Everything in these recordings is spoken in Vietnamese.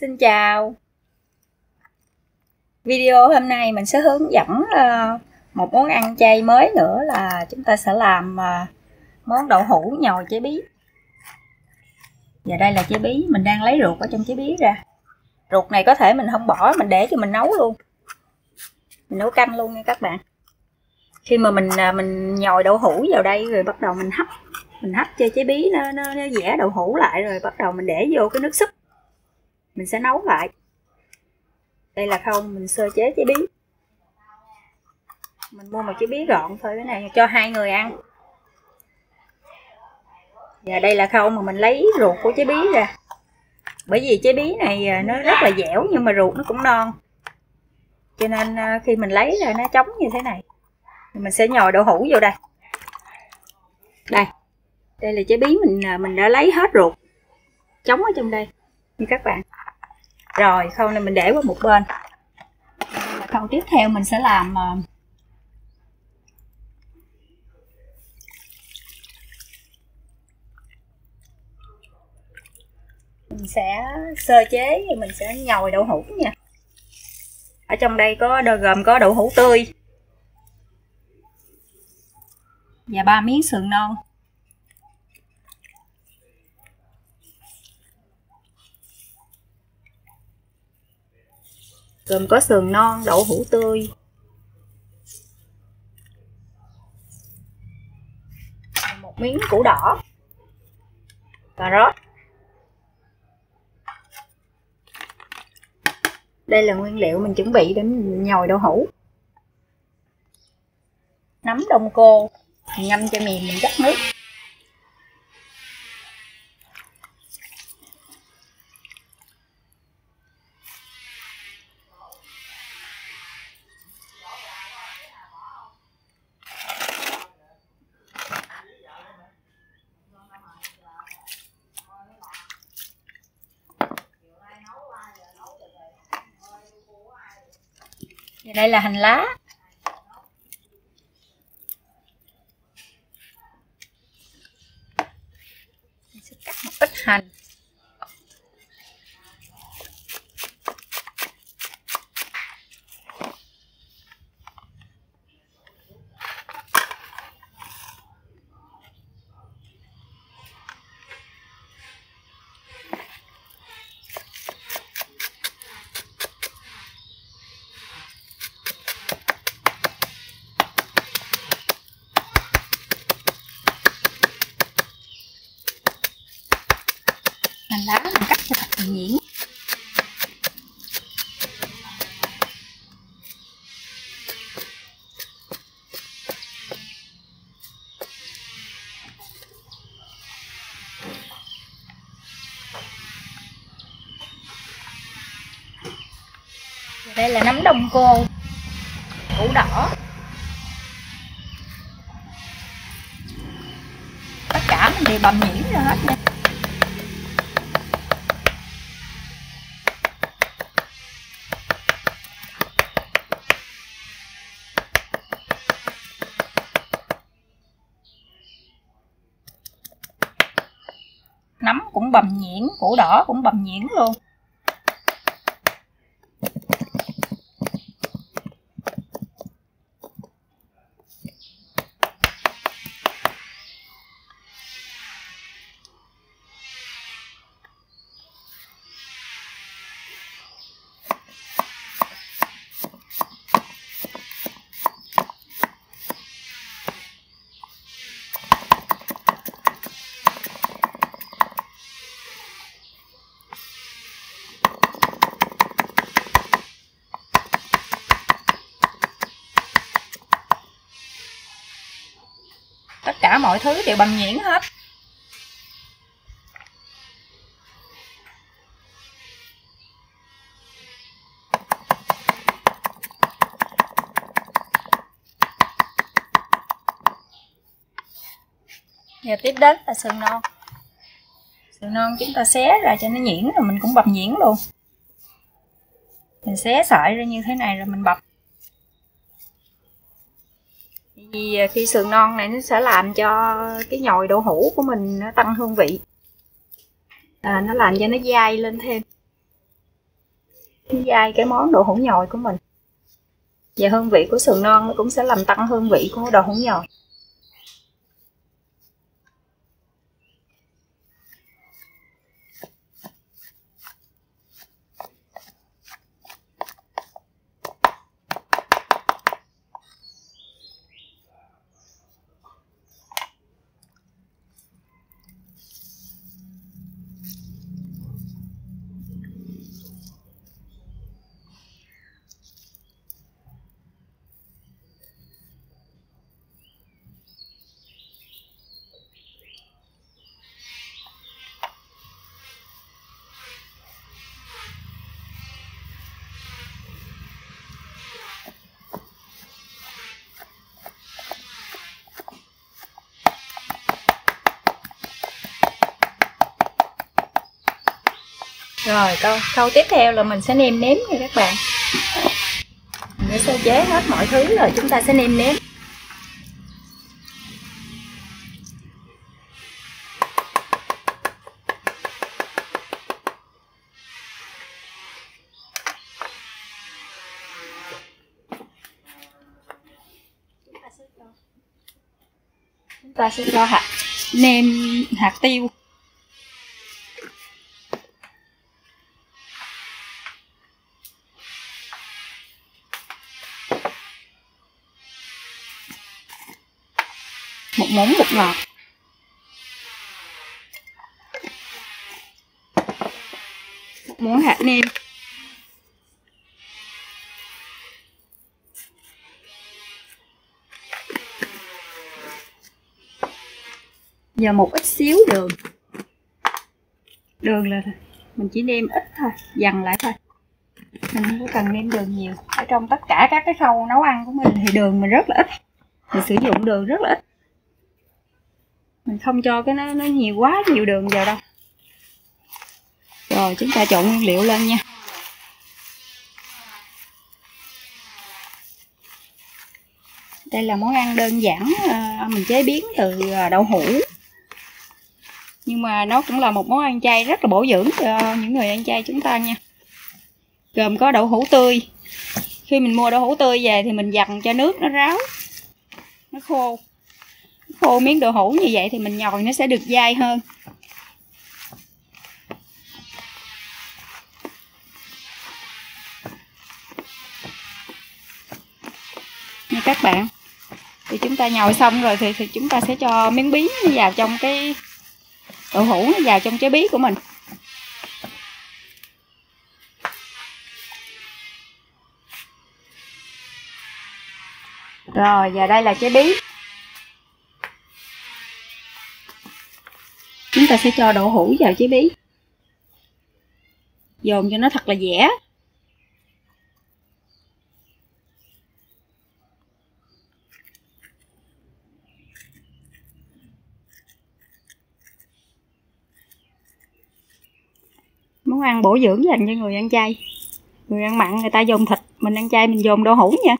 Xin chào. Video hôm nay mình sẽ hướng dẫn ờ, một món ăn chay mới nữa là chúng ta sẽ làm ờ, món đậu hũ nhồi chế bí Và đây là chế bí, mình đang lấy ruột ở trong chế bí ra. Ruột này có thể mình không bỏ, mình để cho mình nấu luôn. Mình nấu canh luôn nha các bạn. Khi mà mình ờ, mình nhồi đậu hũ vào đây rồi bắt đầu mình hấp mình hấp cho chế bí nó, nó, nó dẻ đậu hũ lại rồi bắt đầu mình để vô cái nước súp mình sẽ nấu lại. Đây là khâu mình sơ chế chế bí mình mua một chế bí gọn thôi, cái này cho hai người ăn. Và đây là khâu mà mình lấy ruột của chế bí ra. Bởi vì chế bí này à, nó rất là dẻo nhưng mà ruột nó cũng non. Cho nên à, khi mình lấy ra nó trống như thế này mình sẽ nhồi đậu hũ vô đây. Đây. Đây là chế bí mình à, mình đã lấy hết ruột. Trống ở trong đây. Như các bạn rồi, khâu này mình để qua một bên. Khâu tiếp theo mình sẽ làm ờ, mình sẽ sơ chế mình sẽ nhồi đậu hũ nha. Ở trong đây có gồm có đậu hũ tươi và ba miếng sườn non. Gồm có sườn non, đậu hũ tươi. Một miếng củ đỏ. Cà rốt. Đây là nguyên liệu mình chuẩn bị để mình nhồi đậu hũ. Nấm đông cô, ngâm cho mềm mình dắt nước. Và đây là hành lá. Mình sẽ cắt một ít hành. hành lá mình cắt cho thật là nhuyễn đây là nấm đông cô. Củ đỏ. Tất cả mình đều bầm nhuyễn ra hết nha. Nấm cũng bầm nhuyễn, củ đỏ cũng bầm nhuyễn luôn. Mọi thứ đều bằng nhuyễn hết. Giờ tiếp đến là sườn non. Sườn non chúng ta xé ra cho nó nhuyễn rồi mình cũng bập nhuyễn luôn. Mình xé sợi ra như thế này rồi mình bập Ờ, khi sườn non này nó sẽ làm cho cái nhồi đậu hũ của mình nó tăng hương vị. À, nó làm cho nó dai lên thêm. Dai cái món đậu hũ nhồi của mình. Và hương vị của sườn non nó cũng sẽ làm tăng hương vị của đậu hũ nhồi. Rồi, câu câu tiếp theo là mình sẽ nêm nếm nha các bạn. Mình sẽ sơ chế hết mọi thứ rồi chúng ta sẽ nêm nếm. Chúng ta sẽ cho hạt, nêm hạt tiêu. Một muỗng bột ngọt. Một muỗng hạt nêm. Và một ít xíu đường. Đường là mình chỉ nêm ít thôi, dằn lại thôi. Mình không có cần nêm đường nhiều. Ở trong tất cả các cái khâu nấu ăn của mình thì đường mình rất là ít. Mình sử dụng đường rất là ít mình không cho cái nó nó nhiều quá, nhiều đường vào đâu. Rồi, chúng ta trộn nguyên liệu lên nha. Đây là món ăn đơn giản à, mình chế biến từ à, đậu hũ. Nhưng mà nó cũng là một món ăn chay rất là bổ dưỡng cho những người ăn chay chúng ta nha. Gồm có đậu hũ tươi. Khi mình mua đậu hũ tươi về thì mình dặn cho nước nó ráo, nó khô khô miếng đậu hũ như vậy thì mình nhồi nó sẽ được dai hơn. Như các bạn thì chúng ta nhồi xong rồi thì, thì chúng ta sẽ cho miếng bí vào trong cái đậu hũ nó vào trong trái bí của mình. Rồi và đây là trái bí. Ta sẽ cho đậu hũ vào trái bí dồn cho nó thật là dẻ. Món ăn bổ dưỡng dành cho người ăn chay. Người ăn mặn người ta dùng thịt, mình ăn chay mình dùng đậu hũ nha.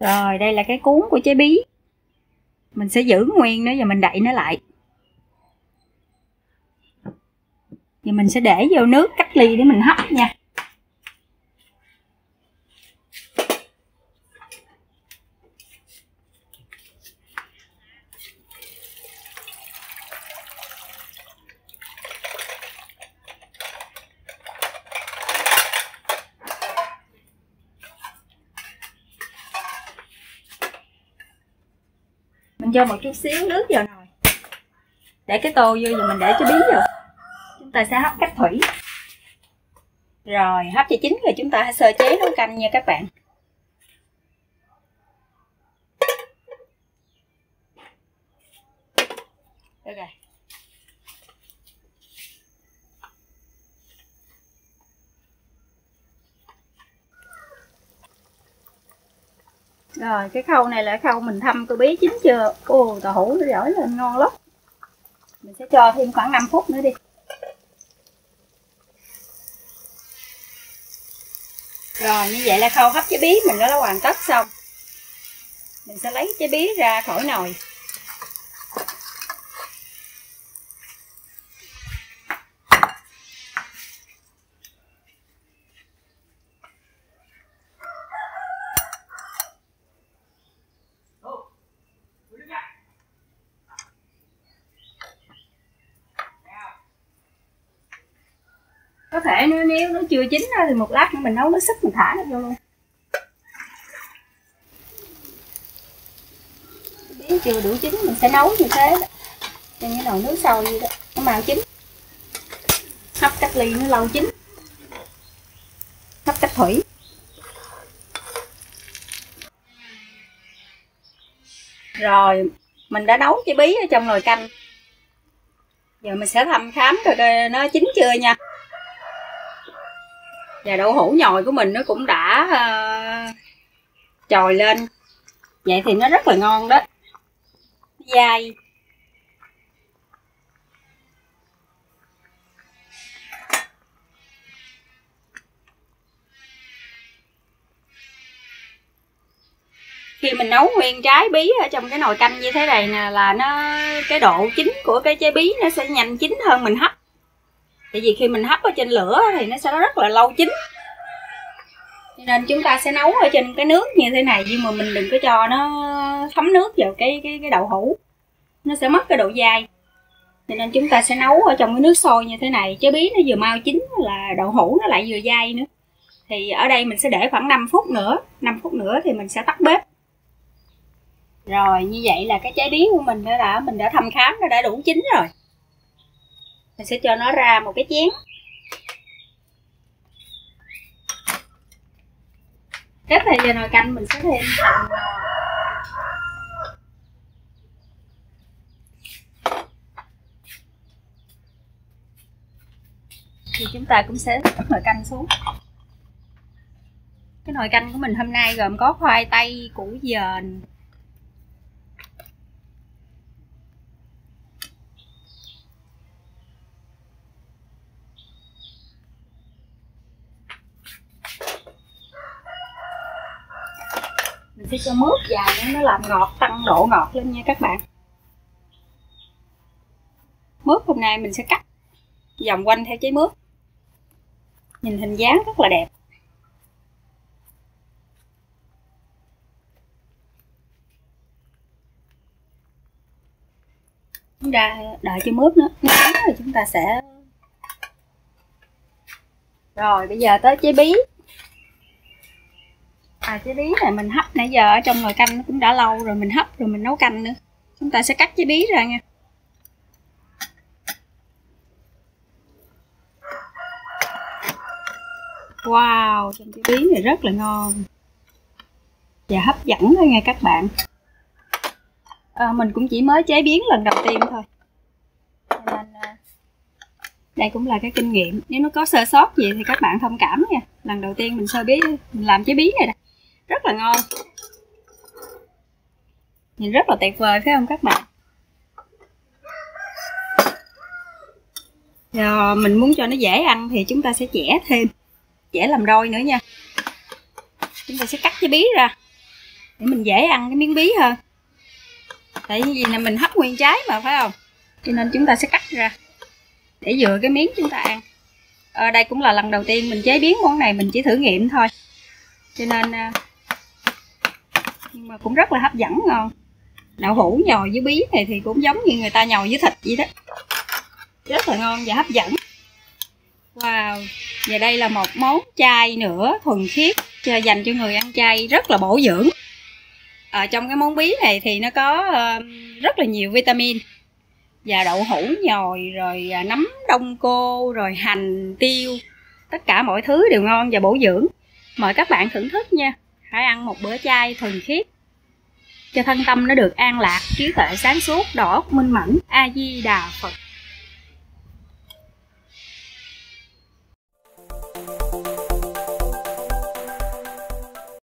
Rồi, đây là cái cuốn của trái bí. Mình sẽ giữ nguyên nó và mình đậy nó lại. Và mình sẽ để vô nước cách ly để mình hấp nha. Mình cho một chút xíu nước vào nồi. Để cái tô vô rồi mình để cho bí vào chúng ta sẽ hấp cách thủy. Rồi, hấp cho chín rồi chúng ta hãy sơ chế nấu canh nha các bạn. Được rồi rồi, cái khâu này là khâu mình thăm cô bé chín chưa ô tàu hũ nó giỏi lên, ngon lắm. Mình sẽ cho thêm khoảng 5 phút nữa đi. Rồi, như vậy là khâu hấp trái bí mình đã hoàn tất xong. Mình sẽ lấy trái bí ra khỏi nồi. Có thể nếu nếu nó chưa chín thì một lát nữa mình nấu nước súp mình thả nó vô luôn. Nếu chưa đủ chín mình sẽ nấu như thế đó. trong cái nồi nước sôi vậy đó, nó mau chín. Hấp cách ly nó lâu chín. Hấp cách thủy. Rồi, mình đã nấu cái bí ở trong nồi canh. Giờ mình sẽ thăm khám coi nó chín chưa nha? Và đậu hũ nhồi của mình nó cũng đã ờ, uh, trồi lên. Vậy thì nó rất là ngon đó. Dai. Khi mình nấu nguyên trái bí ở trong cái nồi canh như thế này nè là nó cái độ chín của cái trái bí nó sẽ nhanh chín hơn mình hấp tại vì khi mình hấp ở trên lửa thì nó sẽ rất là lâu chín. Nên chúng ta sẽ nấu ở trên cái nước như thế này nhưng mà mình đừng có cho nó thấm nước vào cái cái cái đậu hũ. Nó sẽ mất cái độ dai. Cho nên chúng ta sẽ nấu ở trong cái nước sôi như thế này. Chế bí nó vừa mau chín là đậu hũ nó lại vừa dai nữa. Thì ở đây mình sẽ để khoảng 5 phút nữa. 5 phút nữa thì mình sẽ tắt bếp. Rồi như vậy là cái trái bí của mình đã, đã mình đã thăm khám nó đã đủ chín rồi mình sẽ cho nó ra một cái chén. Tiếp theo giờ nồi canh mình sẽ thêm. Thì chúng ta cũng sẽ cất nồi canh xuống. Cái nồi canh của mình hôm nay gồm có khoai tây, củ dền sẽ cho mướp dài nó làm ngọt, tăng độ ngọt lên nha các bạn. Mướp hôm nay mình sẽ cắt vòng quanh theo trái mướp nhìn hình dáng rất là đẹp. Chúng ta đợi cho mướp nữa nó chín rồi chúng ta sẽ rồi, bây giờ tới trái bí à chế bí này mình hấp nãy giờ ở trong nồi canh nó cũng đã lâu rồi mình hấp rồi mình nấu canh nữa. Chúng ta sẽ cắt chế bí ra nha. Wow trong chế bí này rất là ngon. Và hấp dẫn thôi nha các bạn. À, mình cũng chỉ mới chế biến lần đầu tiên thôi. Nên à, đây cũng là cái kinh nghiệm. Nếu nó có sơ sót gì thì các bạn thông cảm nha. Lần đầu tiên mình sơ bí mình làm chế bí này nè rất là ngon. Nhìn rất là tuyệt vời, phải không các bạn? Giờ mình muốn cho nó dễ ăn thì chúng ta sẽ chẻ thêm. Chẻ làm đôi nữa nha. Chúng ta sẽ cắt cái bí ra. Để mình dễ ăn cái miếng bí hơn. Tại vì là mình hấp nguyên trái mà, phải không? Cho nên chúng ta sẽ cắt ra. Để vừa cái miếng chúng ta ăn. Ở đây cũng là lần đầu tiên mình chế biến món này, mình chỉ thử nghiệm thôi. Cho nên à, nhưng mà cũng rất là hấp dẫn ngon đậu hũ nhồi với bí này thì cũng giống như người ta nhồi với thịt vậy đó. Rất là ngon và hấp dẫn. Wow, và đây là một món chay nữa, thuần khiết dành cho người ăn chay rất là bổ dưỡng. Ở trong cái món bí này thì nó có ờ, rất là nhiều vitamin. Và đậu hũ nhồi, rồi à, nấm đông cô, rồi hành tiêu. Tất cả mọi thứ đều ngon và bổ dưỡng. Mời các bạn thưởng thức nha phải ăn một bữa chay thuần khiết. Cho thân tâm nó được an lạc, trí tuệ sáng suốt, đỏ, minh mẫn. A di đà phật.